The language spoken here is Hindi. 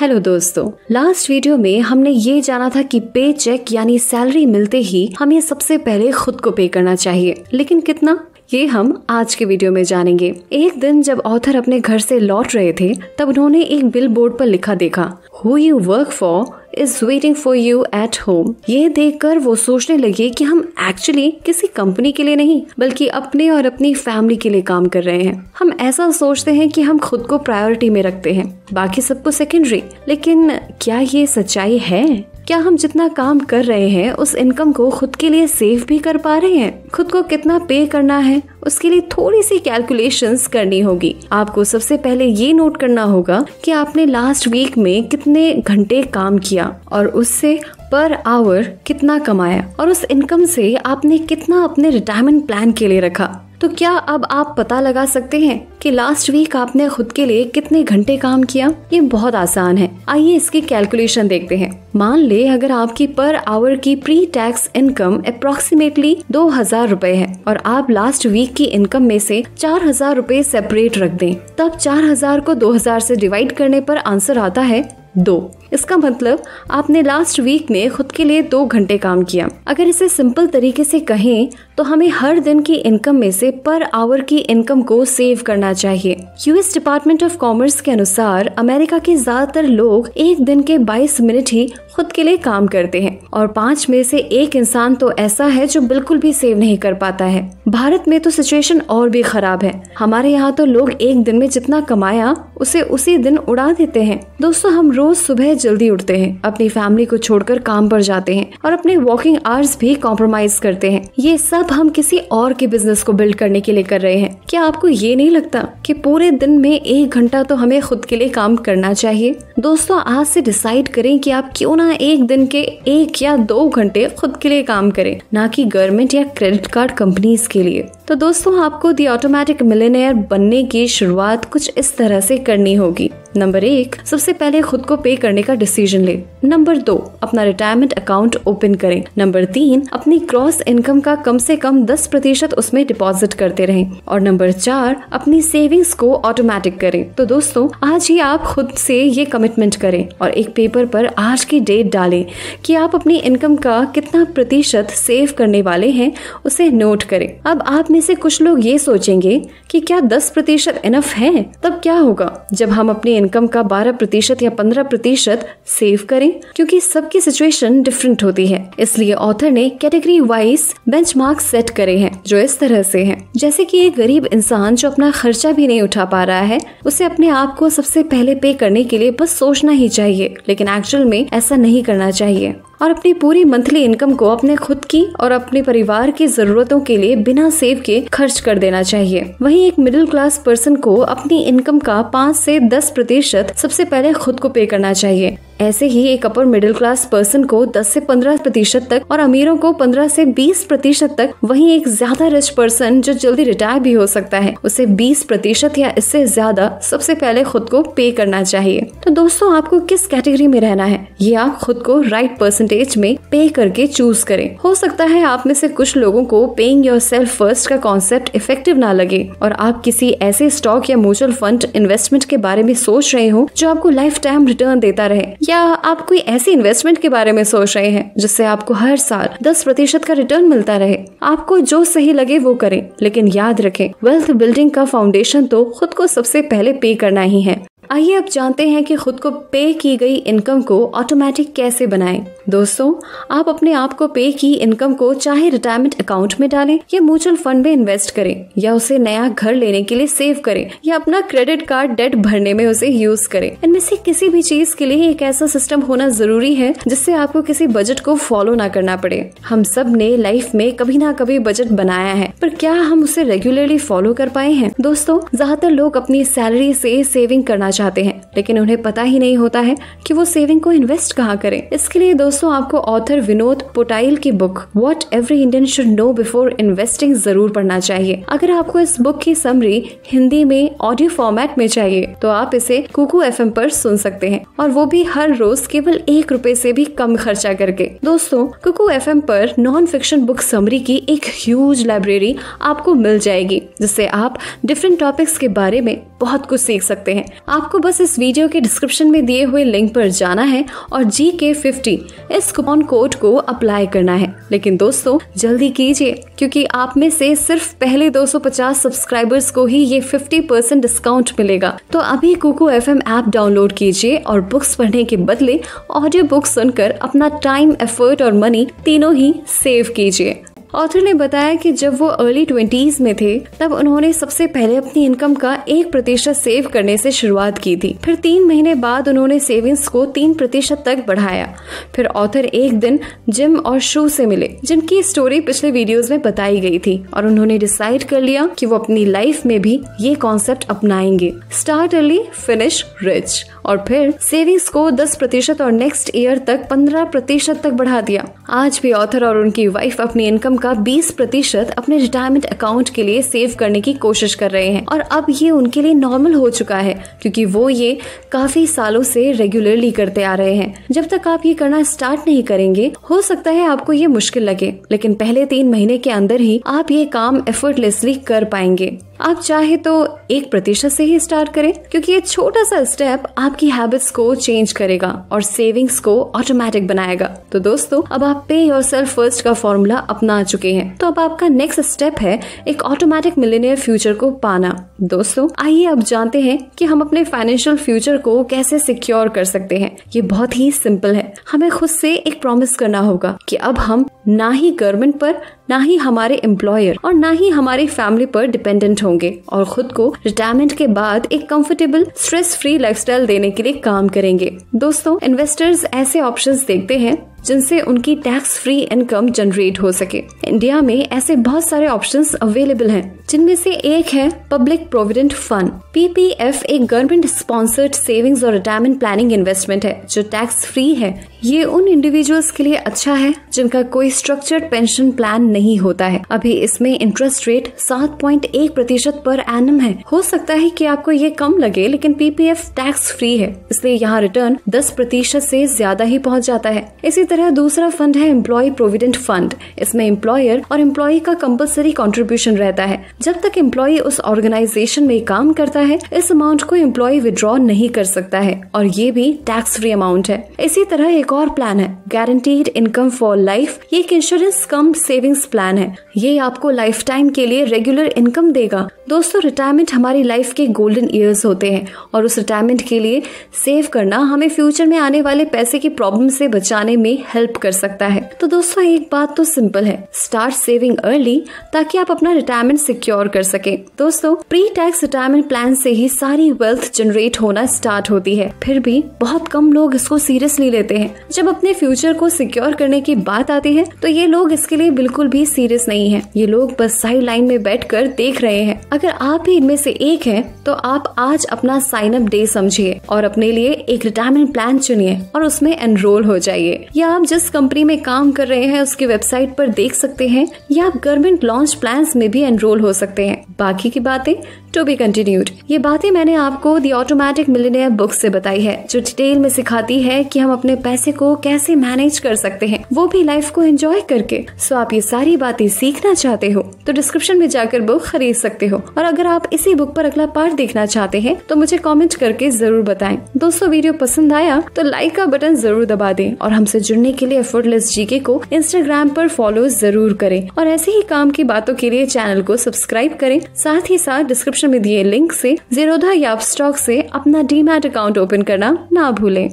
हेलो दोस्तों लास्ट वीडियो में हमने ये जाना था कि पे चेक यानी सैलरी मिलते ही हमें सबसे पहले खुद को पे करना चाहिए। लेकिन कितना? ये हम आज के वीडियो में जानेंगे। एक दिन जब ऑथर अपने घर से लौट रहे थे, तब उन्होंने एक बिल बोर्ड पर लिखा देखा who you work for is waiting for you at home ये देखकर वो सोचने लगे कि हम एक्चुअली किसी कंपनी के लिए नहीं, बल्कि अपने और अपनी फैमिली के लिए काम कर रहे हैं। हम ऐसा सोचते हैं कि हम खुद को प्रायोरिटी में रखते हैं, बाकी सबको सेकेंडरी लेकिन क्या ये सच्चाई है? क्या हम जितना काम कर रहे हैं, उस इनकम को खुद के लिए सेव भी कर पा रहे हैं? खुद को कितना पे करना है? उसके लिए थोड़ी सी कैलकुलेशंस करनी होगी। आपको सबसे पहले ये नोट करना होगा कि आपने लास्ट वीक में कितने घंटे काम किया और उससे पर आवर कितना कमाया और उस इनकम से आपने कितना अपने रिटायरमेंट प्लान के लिए रखा। तो क्या अब आप पता लगा सकते हैं कि लास्ट वीक आपने खुद के लिए कितने घंटे काम किया? ये बहुत आसान है। आइए इसकी कैलकुलेशन देखते हैं। मान ले अगर आपकी पर आवर की प्री टैक्स इनकम अप्रोक्सीमेटली दो हज़ार रूपए है और आप लास्ट वीक की इनकम में से चार हज़ार रूपए सेपरेट रख दें, तब चार हज़ार को दो हज़ार से डिवाइड करने पर आंसर आता है दो। इसका मतलब आपने लास्ट वीक में खुद के लिए दो घंटे काम किया। अगर इसे सिंपल तरीके से कहें तो हमें हर दिन की इनकम में से पर आवर की इनकम को सेव करना चाहिए। यूएस डिपार्टमेंट ऑफ़ कॉमर्स के अनुसार अमेरिका के ज़्यादातर लोग एक दिन के 22 मिनट ही खुद के लिए काम करते हैं। और पाँच में से एक इंसान तो ऐसा है जो बिल्कुल भी सेव नहीं कर पाता है। भारत में तो सिचुएशन और भी खराब है। हमारे यहाँ तो लोग एक दिन में जितना कमाया, उसे उसी दिन उड़ा देते हैं। दोस्तों, हम रोज सुबह जल्दी उठते हैं, अपनी फैमिली को छोड़कर काम पर जाते हैं और अपने वॉकिंग आवर्स भी कॉम्प्रोमाइज करते हैं। ये सब हम किसी और के बिज़नेस को बिल्ड करने के लिए कर रहे हैं। क्या आपको ये नहीं लगता कि पूरे दिन में एक घंटा तो हमें खुद के लिए काम करना चाहिए? दोस्तों, आज से डिसाइड करें कि आप क्यों ना एक दिन के एक या दो घंटे खुद के लिए काम करें, ना कि गवर्नमेंट या क्रेडिट कार्ड कंपनीज़ के लिए। तो दोस्तों, आपको दी ऑटोमेटिक मिलेनियर बनने की शुरुआत कुछ इस तरह से करनी होगी। नंबर एक, सबसे पहले खुद को पे करने का डिसीज़न ले। नंबर दो, अपना रिटायरमेंट अकाउंट ओपन करें। नंबर तीन, अपनी क्रॉस इनकम का कम से कम दस प्रतिशत उसमें डिपॉजिट करते रहें। और नंबर चार, अपनी सेविंग्स को ऑटोमेटिक करें। तो दोस्तों, आज ही आप खुद से ये कमिटमेंट करें और एक पेपर पर आज की डेट डालें कि आप अपनी इनकम का कितना प्रतिशत सेव करने वाले हैं, उसे नोट करें। अब आप में से कुछ लोग ये सोचेंगे कि क्या दस प्रतिशत इनफ है? तब क्या होगा? जब हम अपनी इनकम का 12 प्रतिशत या 15 प्रतिशत सेव करें, क्योंकि सबकी सिचुएशन डिफरेंट होती है। इसलिए ऑथर ने कैटेगरी वाइज बेंच सेट करे हैं, जो इस तरह से हैं। जैसे कि एक गरीब इंसान जो अपना खर्चा भी नहीं उठा पा रहा है, उसे अपने आप को सबसे पहले पे करने के लिए बस सोचना ही चाहिए, लेकिन एक्चुअल में ऐसा नहीं करना चाहिए। और अपनी पूरी मंथली इनकम को अपने खुद की और अपने परिवार की जरूरतों के लिए बिना सेव के खर्च कर देना चाहिए। वहीं एक मिडिल क्लास पर्सन को अपनी इनकम का पाँच से दस प्रतिशत सबसे पहले खुद को पे करना चाहिए। ऐसे ही एक अपर मिडिल क्लास पर्सन को 10 से 15 प्रतिशत तक और अमीरों को 15 से 20 प्रतिशत तक वहीं एक ज़्यादा रिच पर्सन जो जल्दी रिटायर भी हो सकता है, उसे 20 प्रतिशत या इससे ज़्यादा सबसे पहले खुद को पे करना चाहिए। तो दोस्तों, आपको किस कैटेगरी में रहना है? ये आप खुद को राइट परसेंटेज में पे करके चूज़ करें। हो सकता है आप में से कुछ लोगों को पेइंग योर सेल्फ फ़र्स्ट का कॉन्सेप्ट इफ़ेक्टिव ना लगे और आप किसी ऐसे स्टॉक या म्यूचुअल फंड इन्वेस्टमेंट के बारे में सोच रहे हो जो आपको लाइफ टाइम रिटर्न देता रहे। क्या आप कोई ऐसी इन्वेस्टमेंट के बारे में सोच रहे हैं जिससे आपको हर साल दस प्रतिशत का रिटर्न मिलता रहे आपको जो सही लगे वो करें, लेकिन याद रखें वेल्थ बिल्डिंग का फाउंडेशन तो खुद को सबसे पहले पे करना ही है आइए अब जानते हैं कि खुद को पे की गई इनकम को ऑटोमेटिक कैसे बनाएँ। दोस्तों, आप अपने आप को पे की इनकम को चाहे रिटायरमेंट अकाउंट में डालें या म्यूचुअल फंड में इन्वेस्ट करें, या उसे नया घर लेने के लिए सेव करें, या अपना क्रेडिट कार्ड डेट भरने में उसे यूज़ करें। इनमें से किसी भी चीज़ के लिए एक ऐसा सिस्टम होना ज़रूरी है, जिससे आपको किसी बजट को फॉलो ना करना पड़े। हम सबने लाइफ में कभी ना कभी बजट बनाया है, पर क्या हम उसे रेगुलरली फॉलो कर पाए हैं? दोस्तों, ज़्यादातर लोग अपनी सैलरी से सेविंग करना चाहते हैं, लेकिन उन्हें पता ही नहीं होता है कि वो सेविंग को इन्वेस्ट कहाँ करें। इसके लिए दोस्तों आपको ऑथर विनोद पोटाइल की book what every Indian should know before investing ज़रूर पढ़ना चाहिए। अगर आपको इस बुक की समरी हिंदी में ऑडियो फॉर्मेट में चाहिए तो आप इसे कुकू एफ़ पर सुन सकते हैं। और वो भी हर रोज केवल एक रूपए ऐसी भी कम खर्चा करके। दोस्तों कुकू एफ़ पर नॉन फिक्शन बुक समरी की एक ह्यूज लाइब्रेरी आपको मिल जाएगी, जिससे आप डिफरेंट टॉपिक्स के बारे में बहुत कुछ सीख सकते हैं। आपको बस इस वीडियो के डिस्क्रिप्शन में दिए हुए लिंक पर जाना है और जी के फिफ्टी इस कूपन कोड को अप्लाई करना है। लेकिन दोस्तों, जल्दी कीजिए, क्योंकि आप में से सिर्फ़ पहले 250 सब्सक्राइबर्स को ही ये 50 परसेंट डिस्काउंट मिलेगा। तो अभी Kuku F M app download कीजिए और बुक्स पढ़ने के बदले ऑडियो बुक सुनकर अपना टाइम एफर्ट और मनी तीनों ही सेव कीजिए। ऑथर ने बताया कि जब वो अर्ली ट्वेंटीज में थे, तब उन्होंने सबसे पहले अपनी इनकम का एक प्रतिशत सेव करने से शुरुआत की थी। फिर तीन महीने बाद उन्होंने सेविंग्स को तीन प्रतिशत तक बढ़ाया। फिर ऑथर एक दिन जिम और शू से मिले, जिनकी स्टोरी पिछले वीडियोस में बताई गई थी और उन्होंने डिसाइड कर लिया कि वो अपनी लाइफ में भी ये कॉन्सेप्ट अपनाएँगे। स्टार्ट अर्ली फिनिश रिच और फिर सेविंग्स को 10 प्रतिशत और नेक्स्ट ईयर तक 15 प्रतिशत तक बढ़ा दिया। आज भी ऑथर और उनकी वाइफ अपनी इनकम का 20 प्रतिशत अपने रिटायरमेंट अकाउंट के लिए सेव करने की कोशिश कर रहे हैं। और अब ये उनके लिए नॉर्मल हो चुका है, क्योंकि वो ये काफ़ी सालों से रेगुलरली करते आ रहे हैं। जब तक आप ये करना स्टार्ट नहीं करेंगे, हो सकता है आपको ये मुश्किल लगे, लेकिन पहले तीन महीने के अंदर ही आप ये काम एफर्टलेसली कर पाएँगे। आप चाहे तो एक प्रतिशत से ही स्टार्ट करें, क्योंकि ये छोटा सा स्टेप आपकी हैबिट्स को चेंज करेगा और सेविंग्स को ऑटोमेटिक बनाएगा। तो दोस्तों, अब आप पे योर सेल्फ फ़र्स्ट का फॉर्मूला अपना चुके हैं। तो अब आपका नेक्स्ट स्टेप है एक ऑटोमेटिक मिलेनियर फ्यूचर को पाना। दोस्तों, आइए अब जानते हैं कि हम अपने फाइनेंशियल फ्यूचर को कैसे सिक्योर कर सकते हैं। ये बहुत ही सिंपल है। हमें खुद से एक प्रॉमिस करना होगा कि अब हम ना ही गवर्नमेंट पर ना ही हमारे एम्प्लॉयर और ना ही हमारी फैमिली पर डिपेंडेंट होंगे और खुद को रिटायरमेंट के बाद एक कंफर्टेबल स्ट्रेस फ्री लाइफस्टाइल देने के लिए काम करेंगे। दोस्तों इन्वेस्टर्स ऐसे ऑप्शंस देखते हैं जिनसे उनकी टैक्स फ्री इनकम जनरेट हो सके। इंडिया में ऐसे बहुत सारे ऑप्शंस अवेलेबल हैं, जिनमें से एक है पब्लिक प्रोविडेंट फंड पीपीएफ एक गवर्नमेंट स्पॉन्सर्ड सेविंग्स और रिटायरमेंट प्लानिंग इन्वेस्टमेंट है, जो टैक्स फ्री है। ये उन इंडिविजुअल्स के लिए अच्छा है जिनका कोई स्ट्रक्चर्ड पेंशन प्लान नहीं होता है। अभी इसमें इंटरेस्ट रेट सात पॉइंट एक प्रतिशत पर एनम है। हो सकता है कि आपको ये कम लगे, लेकिन पीपीएफ टैक्स फ्री है। इसलिए यहाँ रिटर्न दस प्रतिशत से ज़्यादा ही पहुँच जाता है। इसी तरह दूसरा फंड है एम्प्लॉय प्रोविडेंट फंड इसमें एम्प्लॉयर और एम्प्लॉय का कंपलसरी कॉन्ट्रीब्यूशन रहता है। जब तक एम्प्लॉय उस ऑर्गेनाइजेशन में काम करता है, इस अमाउंट को एम्प्लॉय विड्रॉ नहीं कर सकता है, और ये भी टैक्स फ्री अमाउंट है। इसी तरह एक और प्लान है गारंटीड इनकम फॉर लाइफ ये एक इंश्योरेंस कम सेविंग्स प्लान है। ये आपको लाइफ टाइम के लिए रेगुलर इनकम देगा। दोस्तों रिटायरमेंट हमारी लाइफ के गोल्डन ईयर्स होते हैं और उस रिटायरमेंट के लिए सेव करना हमें फ्यूचर में आने वाले पैसे की प्रॉब्लम से बचाने में हेल्प कर सकता है। तो दोस्तों, एक बात तो सिंपल है। स्टार्ट सेविंग अर्ली ताकि आप अपना रिटायरमेंट सिक्योर कर सके। दोस्तों प्री टैक्स रिटायरमेंट प्लान से ही सारी वेल्थ जनरेट होना स्टार्ट होती है। फिर भी बहुत कम लोग इसको सीरियसली लेते हैं। जब अपने फ्यूचर को सिक्योर करने की बात आती है तो ये लोग इसके लिए बिल्कुल भी सीरियस नहीं है। ये लोग बस साइड लाइन में बैठ कर देख रहे हैं। अगर आप भी इनमें से एक है तो आप आज अपना साइन अप डे समझिए और अपने लिए एक रिटायरमेंट प्लान चुनिए और उसमें एनरोल हो जाइए। या आप जिस कंपनी में काम कर रहे हैं, उसकी वेबसाइट पर देख सकते हैं या आप गवर्नमेंट लॉन्च प्लान में भी एनरोल हो सकते हैं। बाकी की बातें टू बी कंटिन्यूड ये बातें मैंने आपको दी ऑटोमेटिक मिलीनियर बुक से बताई है, जो डिटेल में सिखाती है कि हम अपने पैसे को कैसे मैनेज कर सकते हैं। वो भी लाइफ को एंजॉय करके। सो आप ये सारी बातें सीखना चाहते हो तो डिस्क्रिप्शन में जाकर बुक खरीद सकते हो। और अगर आप इसी बुक पर अगला पार्ट देखना चाहते हैं तो मुझे कमेंट करके ज़रूर बताएँ। दोस्तों वीडियो पसंद आया तो लाइक का बटन ज़रूर दबा दें। और हमसे जुड़ने के लिए एफर्टलेस जीके को इंस्टाग्राम पर फॉलो ज़रूर करें। और ऐसे ही काम की बातों के लिए चैनल को सब्सक्राइब करें। साथ ही साथ डिस्क्रिप्शन में दिए लिंक से जीरोधा या स्टॉक से अपना डीमैट अकाउंट ओपन करना ना भूलें।